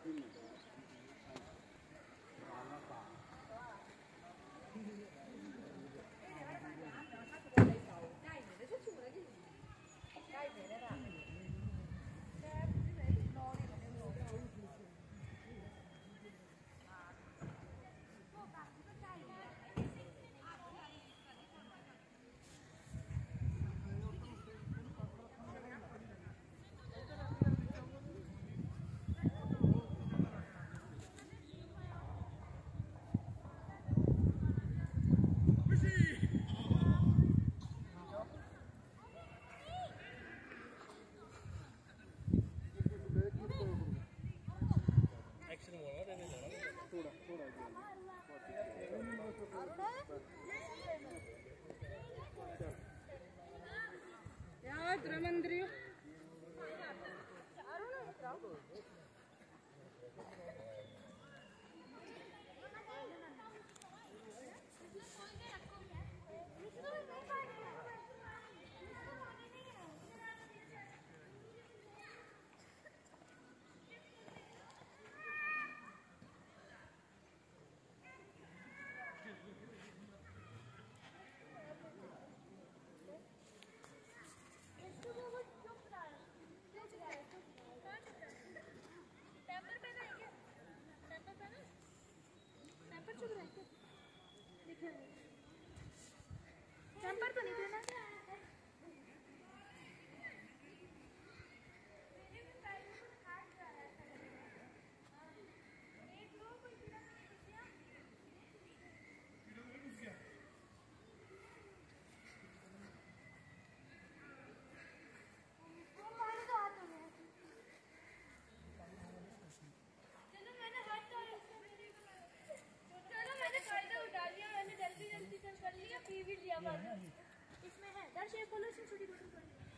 opinion. Entra, Mandrio. से कर लिया पी भी लिया इसमें है। दर शेप खोलो इसमें छोटी बोतल कर क्या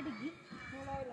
Mana Digi? Mulai